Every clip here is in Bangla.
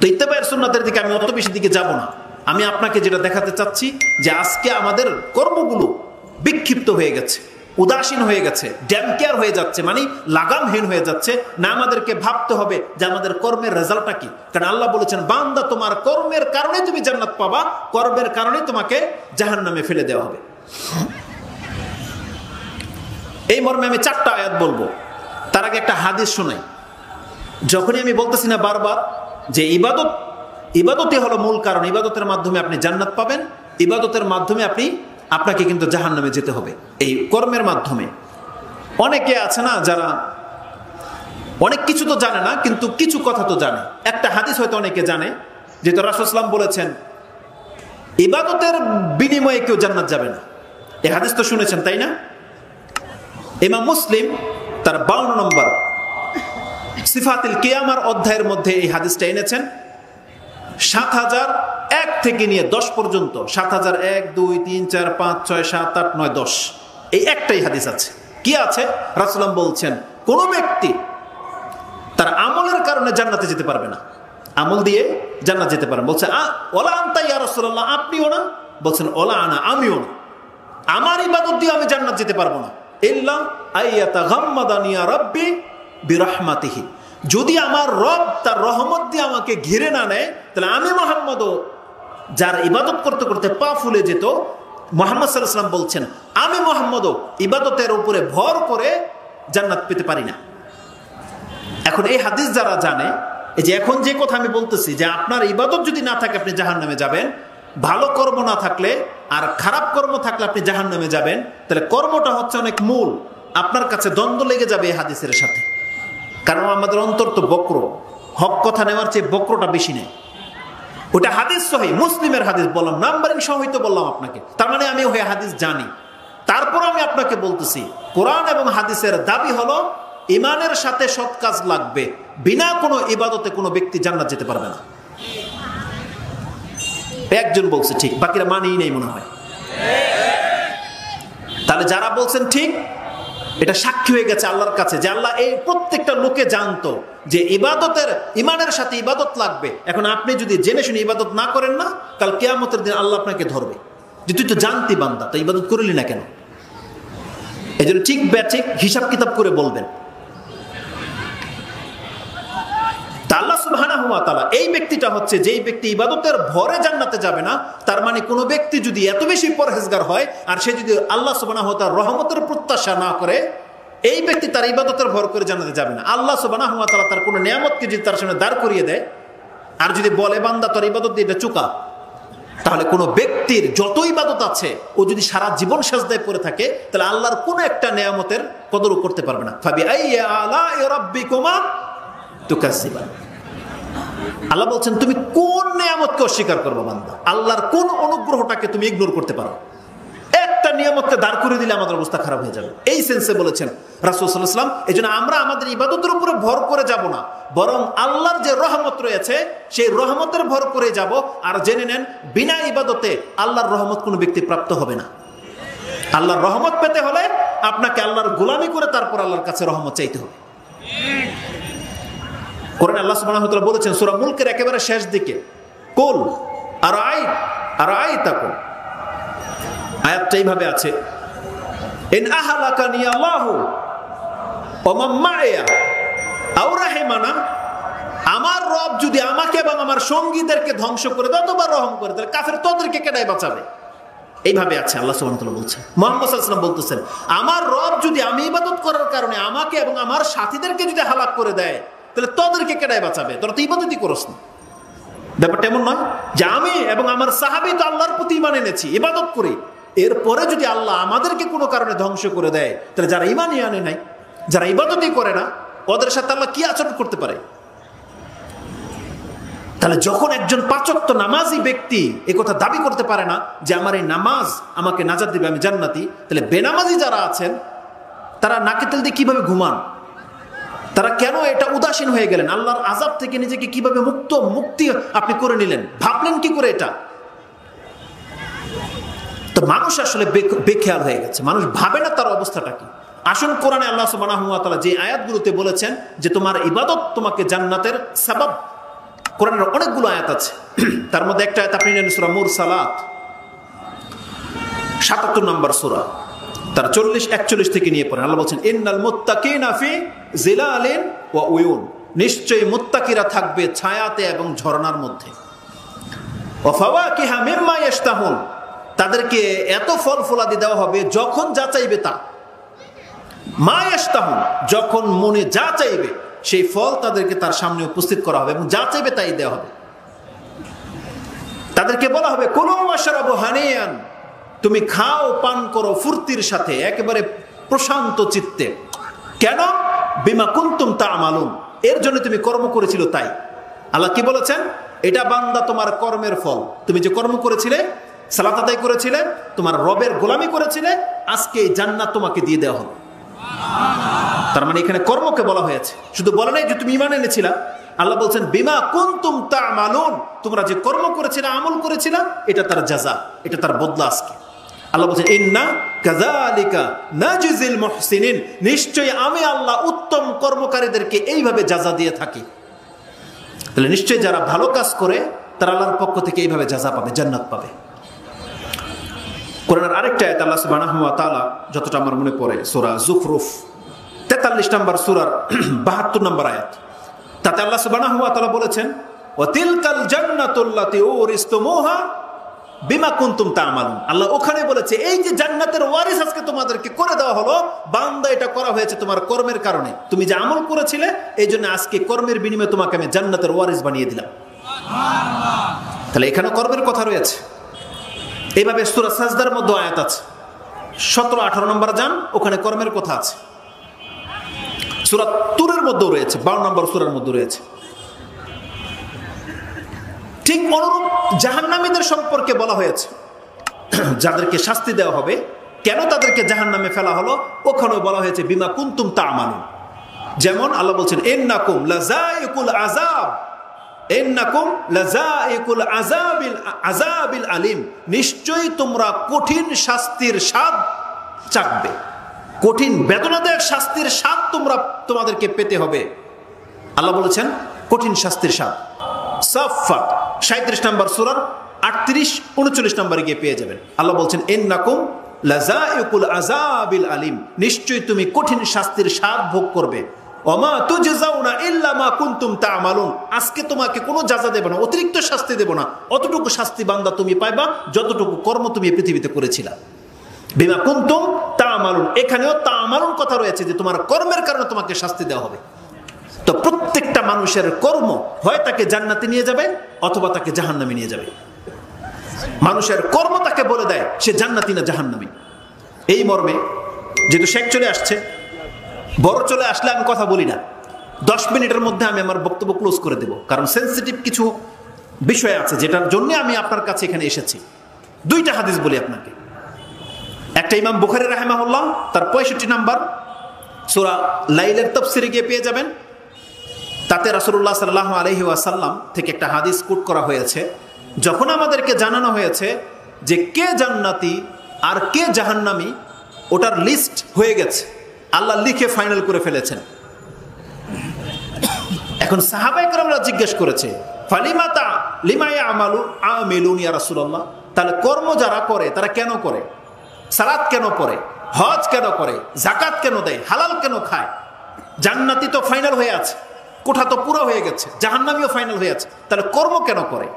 তো ইত্তেবায়ের সুন্নাতের দিকে আমি অত বেশি দিকে যাব না। আমি আপনাকে যেটা দেখাতে চাচ্ছি যে আজকে আমাদের কর্মগুলো বিক্ষিপ্ত হয়ে গেছে, উদাসীন হয়ে গেছে, ড্যামকেয়ার হয়ে যাচ্ছে মানে লাগামহীন হয়ে যাচ্ছে। না আমাদেরকে ভাবতে হবে যে আমাদের কর্মের রেজাল্টটা কি। কারণ আল্লাহ বলেছেন, বান্দা তোমার কর্মের কারণে তুমি জান্নাত পাবা, কর্মের কারণে তোমাকে জাহান নামে ফেলে দেওয়া হবে। এই মর্মে আমি চারটা আয়াত বলব। তার আগে একটা হাদিস শোনাই। যখনই আমি বলতেছি না বারবার যে ইবাদত, ইবাদতই হলো মূল কারণ। ইবাদতের মাধ্যমে আপনি জান্নাত পাবেন, ইবাদতের মাধ্যমে আপনি, আপনাকে কিন্তু জাহান নামে যেতে হবে। এই কর্মের মাধ্যমে। অনেকে আছে না যারা, অনেক কিছু তো জানে না, কিন্তু কিছু কথা তো জানে। একটা হাদিস হয়তো অনেকে জানে যেহেতু রাসুসলাম বলেছেন, ইবাদতের বিনিময়ে কেউ জান্নাত যাবে না। এ হাদিস তো শুনেছেন, তাই না? ইমাম মুসলিম তার বাউন্ন নম্বর সিফাতিল কেয়ামার অধ্যায়ের মধ্যে এই হাদিসটা এনেছেন। সাত হাজার এক থেকে নিয়ে দশ পর্যন্ত। সাত হাজার এক, দুই, তিন, চার, পাঁচ, ছয়, সাত, আট, নয়, দশ। এই একটাই হাদিস আছে। কি আছে? রাসুলাম বলছেন, কোন ব্যক্তি তার আমলের কারণে জান্নাতে যেতে পারবে না। আমল দিয়ে জান্নাত যেতে পারেন বলছে ওলা আনতা ইয়া রসুল্লাহ আপনিও না? বলছেন, ওলা আনা, আমিও না। আমার ইবাদত দিয়ে আমি জান্নাত যেতে পারব না। ইল্লাম আইয়াতা গাম্মাদানিয়া রব্বি বিরহমাতিহি। যদি আমার রব তার রহমত দিয়ে আমাকে ঘিরে না নেয়, তাহলে আমি মোহাম্মদও যার ইবাদত করতে করতে পা ফুলে যেত, মোহাম্মদ সাল্লাহাম বলছেন, আমি মোহাম্মদও ইবাদতের উপরে ভর করে জান্নাত পেতে পারি না। এখন এই হাদিস যারা জানে, এই যে এখন যে কথা আমি বলতেছি, যে আপনার ইবাদত যদি না থাকে আপনি জাহান নামে যাবেন, ভালো কর্ম না থাকলে আর খারাপ কর্ম থাকলে আপনি জাহান নামে যাবেন, তাহলে কর্মটা হচ্ছে অনেক মূল। আপনার কাছে দ্বন্দ্ব লেগে যাবে এই হাদিসের সাথে। কারণ আমাদের অন্তর তো বক্র। হক কথা নেওয়ার চেয়ে বক্রটা বেশি নেই। ওটা হাদিস সহি, মুসলিমের হাদিস বললাম, নাম্বারিং সহিত বললাম আপনাকে। তার মানে আমি ওই হাদিস জানি। তারপর আমি আপনাকে বলতেছি, কোরআন এবং হাদিসের দাবি হলো ইমানের সাথে সৎ কাজ লাগবে। বিনা কোনো ইবাদতে কোনো ব্যক্তি জান্নাত যেতে পারবে না। একজন বলছে, ঠিক। বাকিরা মানেই নেই মনে হয়। তাহলে যারা বলছেন, ঠিক এটা সাক্ষী হয়ে গেছে আল্লাহর কাছে যে আল্লাহ এই প্রত্যেকটা লোকে জানতো যে ইবাদতের ইমানের সাথে ইবাদত লাগবে। এখন আপনি যদি জেনে শুনে ইবাদত না করেন না, কাল কেয়ামতের দিন আল্লাহ আপনাকে ধরবে। যে তুই তো জানতি বান্দা, তো ইবাদত করলি না কেন? এই জন্য ঠিক ব্যাঠিক হিসাব কিতাব করে বলবেন। আল্লাহ সুবহানা হুয়া এই ব্যক্তিটা হচ্ছে যেই ব্যক্তি ইবাদতের ভরে জান্নাতে যাবে না, তার মানে কোনো ব্যক্তি যদি এত বেশি পরহেজগার হয়, আর সে যদি আল্লাহ রহমতের প্রত্যাশা না করে, এই ব্যক্তি তার ইবাদতের ভর করে জান্নাতে যাবে না। আল্লাহ তার কোনো নিয়ামতকে যদি তার সামনে দাঁড় করিয়ে দেয়, আর যদি বলে, বান্দা ইবাদত দিয়ে চুকা। তাহলে কোনো ব্যক্তির যত ইবাদত আছে, ও যদি সারা জীবন সাজদায় পড়ে থাকে, তাহলে আল্লাহর কোনো একটা নিয়ামতের কদর করতে পারবে না। তুকাজ্জিবান। আল্লাহ বলছেন, তুমি কোন নিয়ামতকে অস্বীকার করব বান্দা? আল্লাহর কোন অনুগ্রহটাকে তুমি ইগনোর করতে পারো? একটা নিয়ামতকে দাঁড় করে দিলে আমাদের অবস্থা খারাপ হয়ে যাবে। এই সেন্সে বলেছেন রাসুলাম এই জন্য আমরা আমাদের ইবাদতের উপরে ভর করে যাব না, বরং আল্লাহর যে রহমত রয়েছে, সেই রহমতের ভর করে যাব। আর জেনে নেন, বিনা ইবাদতে আল্লাহর রহমত কোনো ব্যক্তি প্রাপ্ত হবে না। আল্লাহর রহমত পেতে হলে আপনাকে আল্লাহর গোলামি করে তারপর আল্লাহর কাছে রহমত চাইতে হবে। কোরআন আল্লাহ সুবহানাহু ওয়া তাআলা বলেছেন, সূরা মুলকের একেবারে শেষ দিকে, কুল আর আই আর আই তাকুম আয়াতটা এইভাবে আছে, ইন আহলাকানি আল্লাহু ওয়া মাইয়া আও রাহিমানা, আমার রব যদি আমাকে এবং আমার সঙ্গীদেরকে ধ্বংস করে দেয়, অথবা রহম করে দেয় কাফের তোদেরকে কেটাই বাঁচাবে? এইভাবে আছে, আল্লাহ সুবহানাহু বলছেন মোহাম্মদ সাল্লাল্লাহু বলতেছেন, আমার রব যদি আমি ইবাদত করার কারণে আমাকে এবং আমার সাথীদেরকে যদি হালাক করে দেয় তাহলে তোদেরকে কেটাই বাঁচাবে? তোরা তো ইবাদতই করস না। ব্যাপারটা এমন নয় যে আমি এবং আমার সাহাবি তো আল্লাহর প্রতি ইমান এনেছি, ইবাদত করি। এরপরে যদি আল্লাহ আমাদেরকে কোনো কারণে ধ্বংস করে দেয়, তাহলে যারা ইমানই আনে নাই, যারা ইবাদতই করে না, ওদের সাথে আল্লাহ কি আচরণ করতে পারে? তাহলে যখন একজন পাচক্ত নামাজি ব্যক্তি কথা দাবি করতে পারে না যে আমার এই নামাজ আমাকে নাজাদ দিবে, আমি জান্নাতি, তাহলে বেনামাজি যারা আছেন, তারা নাকে তেল দিয়ে কীভাবে ঘুমান? তারা কেন এটা উদাসীন হয়ে গেলেন? আল্লাহর আজাব থেকে নিজেকে কীভাবে মুক্ত, মুক্তি আপনি করে নিলেন? ভাবলেন কি করে এটা? তো মানুষ আসলে বেখেয়াল হয়ে গেছে। মানুষ ভাবে না তার অবস্থাটা কি। আসুন কোরআনে আল্লাহ সুবাহ যে আয়াতগুলোতে বলেছেন যে তোমার ইবাদত তোমাকে জান্নাতের সাবাব। কোরআনের অনেকগুলো আয়াত আছে। তার মধ্যে একটা আয়াত আপনি জানেন সুরা মুর সালাত সাতাত্তর নম্বর সুরা। তার চল্লিশ, একচল্লিশ থেকে নিয়ে পড়েন আল্লাহ বলছেন, ইন্নাল মুত্তাকিনা ফি জিলালিন ওয়া উয়ুন। নিশ্চয়ই মুত্তাকিরা থাকবে ছায়াতে এবং ঝর্ণার মধ্যে। ও ফাওয়াকিহা মিম্মা ইয়াশতাহুন। তাদেরকে এত ফল ফলাদি দেওয়া হবে যখন যা চাইবে তা। মা ইয়াশতাহুন। যখন মনে যা চাইবে, সেই ফল তাদেরকে তার সামনে উপস্থিত করা হবে এবং যা চাইবে তাই দেওয়া হবে। তাদেরকে বলা হবে কোনো মাসারাবু হানিয়ান। তুমি খাও, পান করো, ফুর্তির সাথে, একেবারে প্রশান্ত চিত্তে। কেন? বিমা কুন্তুম তা আমালুন এর জন্য তুমি কর্ম করেছিল তাই। আল্লাহ কি বলেছেন? এটা বান্দা তোমার কর্মের ফল। তুমি যে কর্ম করেছিলে, সালাত করেছিলে, তোমার রবের গোলামি করেছিলে, আজকে এই জান্নাত তোমাকে দিয়ে দেওয়া হবে। তার মানে এখানে কর্মকে বলা হয়েছে। শুধু বলে নাই যে তুমি ইমান এনেছিলা। আল্লাহ বলছেন, বিমা কুন্তুম তা মালুন তোমরা যে কর্ম করেছিলে, আমল করেছিলা, এটা তার জাজা, এটা তার বদলা আজকে। আল্লাহ বলছেন ইন্না কাযালিকা নাজিজিল মুহসিনিন। নিশ্চয়ই আমি আল্লাহ উত্তম কর্মকারীদেরকে এইভাবে জাজা দিয়ে থাকি। তাহলে নিশ্চয়ই যারা ভালো কাজ করে, তারা আল্লাহর পক্ষ থেকে এইভাবে জাজা পাবে, জান্নাত পাবে। কোরআনের আরেকটা আয়াত আল্লাহ সুবহানাহু ওয়া যতটা আমার মনে পড়ে, সূরা জুখরুফ 43 নম্বর সূরার 72 নম্বর আয়াত। তাতে আল্লাহ সুবহানাহু ওয়া তাআলা বলেছেন, ওয়া তিলকাল জান্নাতুল্লাতী উরিস্তুমুহা বিমা কুন্তুম তামালুন। আল্লাহ ওখানে বলেছে এই যে জান্নাতের ওয়ারিস আজকে তোমাদেরকে করে দেওয়া হলো বান্দা এটা করা হয়েছে তোমার কর্মের কারণে। তুমি যে আমল করেছিলে এই জন্য আজকে কর্মের বিনিময়ে তোমাকে আমি জান্নাতের ওয়ারিস বানিয়ে দিলাম। তাহলে এখানে কর্মের কথা রয়েছে। এইভাবে সুরা সাজদার মধ্যে আয়াত আছে। সতেরো আঠারো নম্বর যান ওখানে কর্মের কথা আছে। সুরা তুরের মধ্যেও রয়েছে বারো নম্বর সুরার মধ্যে রয়েছে। ঠিক অনুরূপ জাহান্নামীদের সম্পর্কে বলা হয়েছে। যাদেরকে শাস্তি দেওয়া হবে, কেন তাদেরকে জাহান নামে ফেলা হলো, ওখানেও বলা হয়েছে, বিমা কুন্তুম তা মানু যেমন আল্লাহ বলছেন এন নাকুম লাজাইকুল আজাব এন্নাকুম লাজাইকুল আযাবিল আযাবিল আলিম। নিশ্চয়ই তোমরা কঠিন শাস্তির স্বাদ চাকবে। কঠিন বেদনাদায়ক শাস্তির স্বাদ তোমরা, তোমাদেরকে পেতে হবে। আল্লাহ বলেছেন, কঠিন শাস্তির স্বাদ। সাফাত সাঁত্রিশ নম্বর সুরার আটত্রিশ, উনচল্লিশ নম্বরে গিয়ে পেয়ে যাবেন। আল্লাহ বলছেন এন্নাকুম লাজাইকুল আযাবিল আলিম। নিশ্চয়ই তুমি কঠিন শাস্তির স্বাদ ভোগ করবে। অমা তুজাউনা ইল্লা মা কুনতুম তা'মালুন। আজকে তোমাকে কোনো যাজা দেব না, অতিরিক্ত শাস্তি দেব না। অতটুকু শাস্তি বান্দা তুমি পাইবা, যতটুকু কর্ম তুমি পৃথিবীতে করেছিলা। বিমা কুনতুম তা'মালুন। এখানেও তা'মালুন কথা রয়েছে যে তোমার কর্মের কারণে তোমাকে শাস্তি দেওয়া হবে। তো প্রত্যেকটা মানুষের কর্ম হয় তাকে জান্নাতে নিয়ে যাবে অথবা তাকে জাহান্নামে নিয়ে যাবে। মানুষের কর্ম তাকে বলে দেয়, সে জান্নাতি না জাহান্নামী। এই মর্মে যেহেতু শেখ চলে আসছে, বড় চলে আসলে আমি কথা বলি না। দশ মিনিটের মধ্যে আমি আমার বক্তব্য ক্লোজ করে দেব, কারণ সেন্সিটিভ কিছু বিষয় আছে যেটার জন্য আমি আপনার কাছে এখানে এসেছি। দুইটা হাদিস বলি আপনাকে। একটা ইমাম বুখারি রাহেমাহুল্লাহ, তার পঁয়ষট্টি নাম্বার, সোরা লাইলের তফসিরে গিয়ে পেয়ে যাবেন। তাতে রাসুল্লাহ সাল্লাহ আলহি ওয়াসাল্লাম থেকে একটা হাদিস কুট করা হয়েছে। যখন আমাদেরকে জানানো হয়েছে যে কে জান্নাতি আর কে জাহান্নামি, ওটার লিস্ট হয়ে গেছে। আল্লাহ লিখে ফাইনাল করে ফেলেছেন। এখন সাহাবাইকরামরা জিজ্ঞেস করেছে ফালিমাতা লিমায়া আমালু আমিলুন ইয়া রাসূলুল্লাহ? তাহলে কর্ম যারা করে, তারা কেন করে? সালাত কেন পড়ে? হজ কেন করে? জাকাত কেন দেয়? হালাল কেন খায়? জান্নাতি তো ফাইনাল হয়ে আছে। কোঠা তো পুরো হয়ে গেছে, জাহান্নামিও ফাইনাল হয়ে আছে। তাহলে কর্ম কেন করে?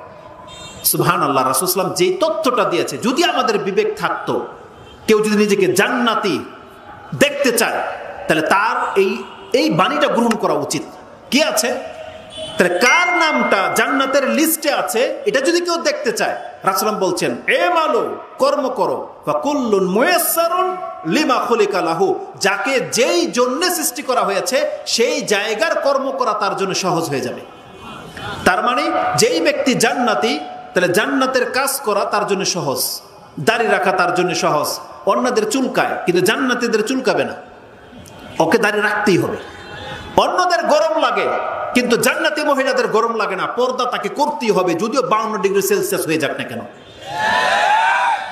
সুহান আল্লাহ রাসুসলাম যেই তথ্যটা দিয়েছে, যদি আমাদের বিবেক থাকতো, কেউ যদি নিজেকে জান্নাতি দেখতে চায়, তাহলে তার এই এই বাণীটা গ্রহণ করা উচিত। কি আছে? তাহলে কার নামটা জান্নাতের লিস্টে আছে, এটা যদি কেউ দেখতে চায় রাসুলাম বলছেন, এ মালো, কর্ম করো। বা কুল্লুন মুয়াসসারুন লিমা খুলিকা লাহু। যাকে যেই জন্য সৃষ্টি করা হয়েছে, সেই জায়গার কর্ম করা তার জন্য সহজ হয়ে যাবে। তার মানে যেই ব্যক্তি জান্নাতি, তাহলে জান্নাতের কাজ করা তার জন্য সহজ, দাড়ি রাখা তার জন্য সহজ, অন্যদের চুলকায়, কিন্তু জান্নাতিদের চুলকাবে না। ওকে দাঁড়িয়ে রাখতেই হবে। অন্যদের গরম লাগে কিন্তু জান্নাতি মহিলাদের গরম লাগে না, পর্দা তাকে করতেই হবে, যদিও বাউন্ন ডিগ্রি সেলসিয়াস হয়ে যাক না কেন?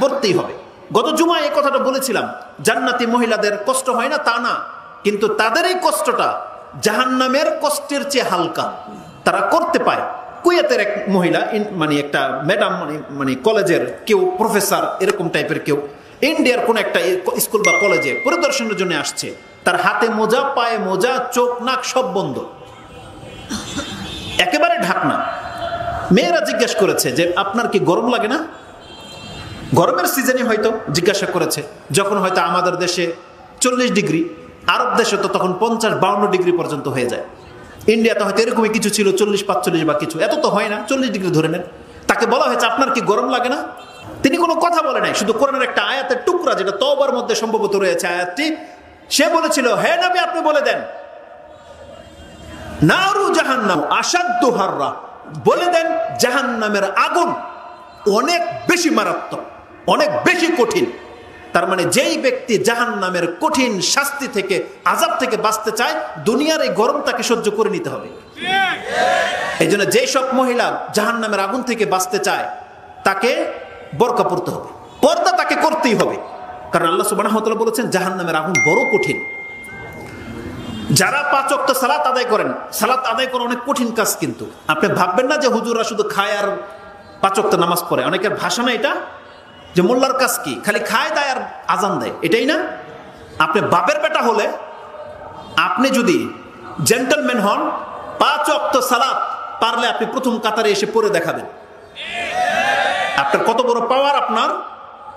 পড়তেই হবে। গত জুমায় এই কথাটা বলেছিলাম, জান্নাতি মহিলাদের কষ্ট হয় না, তা না, কিন্তু তাদের এই কষ্টটা জাহান্নামের কষ্টের চেয়ে হালকা। তারা করতে পায়। কুয়েতের এক মহিলা মানে একটা ম্যাডাম মানে মানে কলেজের কেউ প্রফেসর, এরকম টাইপের কেউ, ইন্ডিয়ার কোন একটা স্কুল বা কলেজে পরিদর্শনের জন্য আসছে। তার হাতে মোজা, পায়ে মোজা, চোখ, নাক সব বন্ধ। একেবারে ঢাকনা। মেয়েরা জিজ্ঞেস করেছে যে, আপনার কি গরম লাগে না? গরমের সিজনে হয়তো জিজ্ঞাসা করেছে, যখন হয়তো আমাদের দেশে চল্লিশ ডিগ্রি, আরব দেশে তো তখন পঞ্চাশ বাউন্ন ডিগ্রি পর্যন্ত হয়ে যায়। ইন্ডিয়াতে হয়তো এরকমই কিছু ছিল, চল্লিশ, পাঁচচল্লিশ বা কিছু। এত তো হয় না, চল্লিশ ডিগ্রি ধরে নেন। তাকে বলা হয়েছে, আপনার কি গরম লাগে না? তিনি কোনো কথা বলে নাই, শুধু কোরআনের একটা আয়াতের টুকরা, যেটা তবার মধ্যে সম্ভবত রয়েছে আয়াতটি। সে বলেছিল হ্যাঁ নবী, আপনি বলে দেন। নারু জাহান্নাম আসাধ্য হাররা। বলে দেন, জাহান্নামের আগুন অনেক বেশি মারাত্মক, অনেক বেশি কঠিন। তার মানে যেই ব্যক্তি জাহান নামের কঠিন শাস্তি থেকে আজাব থেকে বাঁচতে চায়, দুনিয়ার এই গরম তাকে সহ্য করে নিতে হবে। এই জন্য যেসব মহিলা জাহান নামের আগুন থেকে বাঁচতে চায়, তাকে বরকা পড়তে হবে। পর্দা তাকে করতেই হবে। কারণ আল্লাহ সুবাহ বলেছেন জাহান নামের আগুন বড় কঠিন। যারা পাঁচ অক্ট সালাত আদায় করেন, সালাত আদায় করা অনেক কঠিন কাজ কিন্তু। আপনি ভাববেন না যে হুজুররা শুধু খায় আর পাঁচ অক্ট নামাজ পড়ে। অনেকের ভাষা না এটা যে মোল্লার কাজ কি? খালি খায়, দেয় আর আজান দেয়। এটাই না? আপনি বাপের বেটা হলে আপনি যদি জেন্টেলম্যান হন, পাঁচ অক্ত সালাত পারলে আপনি প্রথম কাতারে এসে পড়ে দেখাবেন। আপনার কত বড় পাওয়ার আপনার,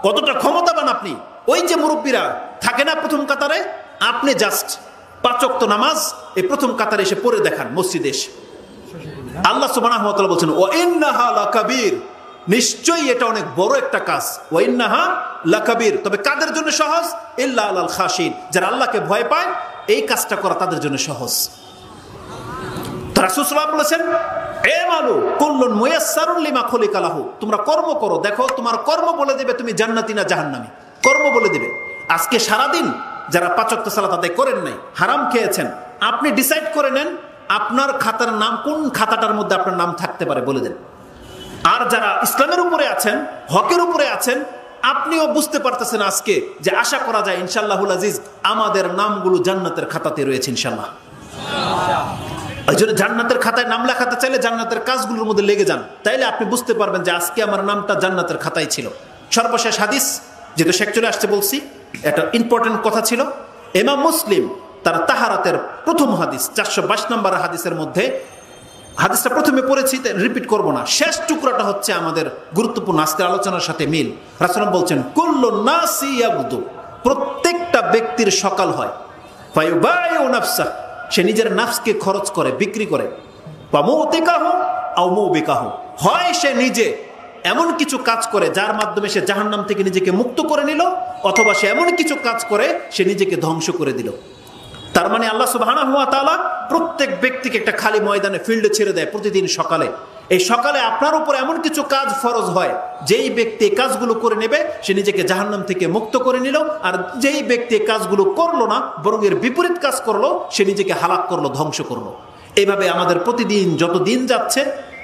কতটা ক্ষমতাবান আপনি। ওই যে মুরব্বীরা থাকে না প্রথম কাতারে, আপনি জাস্ট পাঁচক্ত নামাজ এই প্রথম কাতারে এসে পড়ে দেখান, মসজিদে এসে। আল্লাহ সুবাহ বলছেন ও কাবির নিশ্চয়ই এটা অনেক বড় একটা কাজ। ওয়াইন্নাহা লাকাবির। তবে কাদের জন্য সহজ? ইল্লা আল খাসিন যারা আল্লাহকে ভয় পায়, এই কাজটা করা তাদের জন্য সহজ। রাসূলুল্লাহ বলেছেন, এ মালু কুল্লুন মুয়াসসারুন লিমা খুলিকা তোমরা কর্ম করো, দেখো, তোমার কর্ম বলে দেবে তুমি জান্নাতি না জাহান্নামী। কর্ম বলে দেবে। আজকে সারাদিন যারা পাঁচক্ত সালাত আদায় করেন নাই, হারাম খেয়েছেন, আপনি ডিসাইড করে নেন আপনার খাতার নাম, কোন খাতাটার মধ্যে আপনার নাম থাকতে পারে বলে দেন। আর যারা ইসলামের উপরে আছেন, হকের উপরে আছেন, আপনিও বুঝতে পারতেছেন আজকে যে আশা করা যায় ইনশাল্লাহুল আজিজ আমাদের নামগুলো জান্নাতের খাতাতে রয়েছে ইনশাল্লাহ ওই জন্য জান্নাতের খাতায় নাম লেখাতে চাইলে জান্নাতের কাজগুলোর মধ্যে লেগে যান। তাইলে আপনি বুঝতে পারবেন যে আজকে আমার নামটা জান্নাতের খাতায় ছিল। সর্বশেষ হাদিস যেহেতু শেখ চলে আসতে বলছি, একটা ইম্পর্টেন্ট কথা ছিল এমা মুসলিম তার তাহারাতের প্রথম হাদিস, চারশো বাইশ নম্বর হাদিসের মধ্যে, হাদিসটা প্রথমে পড়েছি রিপিট করব না। শেষ টুকরাটা হচ্ছে আমাদের গুরুত্বপূর্ণ আজকের আলোচনার সাথে মিল। রাসুলাম বলছেন, কুল্লু নাসিয়াবদু প্রত্যেকটা ব্যক্তির সকাল হয়। নাফসা সে নিজের নাফসকে খরচ করে, বিক্রি করে। বা মৌতিকাহ আও মৌবিকাহ। হয় সে নিজে এমন কিছু কাজ করে যার মাধ্যমে সে জাহান্নাম থেকে নিজেকে মুক্ত করে নিল, অথবা সে এমন কিছু কাজ করে সে নিজেকে ধ্বংস করে দিল। তার মানে আল্লাহ সুবাহানা হুয়া তালা প্রত্যেক ব্যক্তিকে একটা খালি ময়দানে, ফিল্ডে ছেড়ে দেয় প্রতিদিন সকালে। এই সকালে আপনার উপর এমন কিছু কাজ ফরজ হয়, যেই ব্যক্তি কাজগুলো করে নেবে, সে নিজেকে জাহান্নাম থেকে মুক্ত করে নিল, আর যেই ব্যক্তি কাজগুলো করল না, বরং এর বিপরীত কাজ করল, সে নিজেকে হালাক করল, ধ্বংস করল। এইভাবে আমাদের প্রতিদিন যত দিন যাচ্ছে,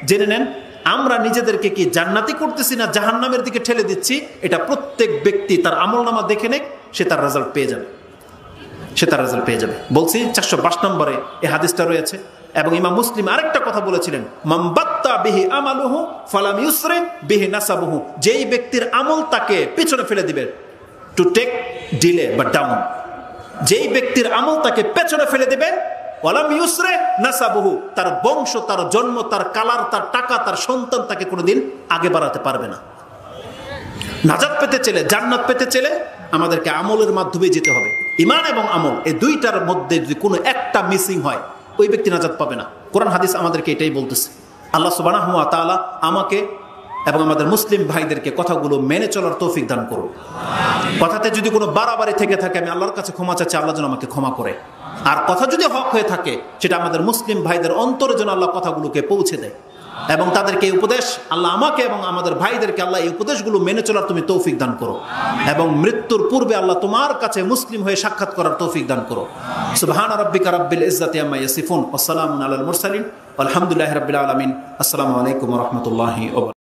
জেনে নেন আমরা নিজেদেরকে কি জান্নাতি করতেছি না জাহান্নামের দিকে ঠেলে দিচ্ছি? এটা প্রত্যেক ব্যক্তি তার আমল নামা দেখে নেক, সে তার রেজাল্ট পেয়ে যাবে। সে তার রেজাল্ট পেয়ে যাবে। বলছি চারশো পাঁচ নম্বরে এ হাদিসটা রয়েছে এবং ইমাম মুসলিম আরেকটা কথা বলেছিলেন মামবাত্তা বিহি আমালুহু ফালাম ইউসরে বিহি নাসাবুহু। যেই ব্যক্তির আমল তাকে পিছনে ফেলে দিবে টু টেক ডিলে বা ডাউন যেই ব্যক্তির আমল তাকে পেছনে ফেলে দেবে ইউসরে তার বংশ, তার জন্ম, তার কালার, তার টাকা, তার সন্তান তাকে কোনোদিন আগে বাড়াতে পারবে না। নাজাদ পেতে চেলে, জান্নাত পেতে চেলে, আমাদেরকে আমলের মাধ্যমে যেতে হবে। ইমান এবং আমল, এই দুইটার মধ্যে যদি কোনো একটা মিসিং হয়, ওই ব্যক্তি নাজাদ পাবে না। কোরআন, হাদিস আমাদেরকে এটাই বলতেছে। আল্লাহ সুবাহ তালা আমাকে এবং আমাদের মুসলিম ভাইদেরকে কথাগুলো মেনে চলার তৌফিক দান করুন কথাতে যদি কোনো বাড়াবাড়ি থেকে থাকে, আমি আল্লাহর কাছে ক্ষমা চাচ্ছি, আল্লাহ যেন আমাকে ক্ষমা করে। আর কথা যদি হক হয়ে থাকে, সেটা আমাদের মুসলিম ভাইদের অন্তরে যেন আল্লাহ কথাগুলোকে পৌঁছে দেয়। এবং তাদেরকে এই উপদেশ আল্লাহ আমাকে এবং আমাদের ভাইদেরকে আল্লাহ এই উপদেশগুলো মেনে চলার তুমি তৌফিক দান করো। এবং মৃত্যুর পূর্বে আল্লাহ তোমার কাছে মুসলিম হয়ে সাক্ষাৎ করার তৌফিক দান করো। সুবহান রব্বিকা রব্বিল ইজ্জাতি আম্মা ইয়াসিফুন, ওয়া সালামুন আলাল মুরসালিন আসসালামু আলাইকুম ওয়া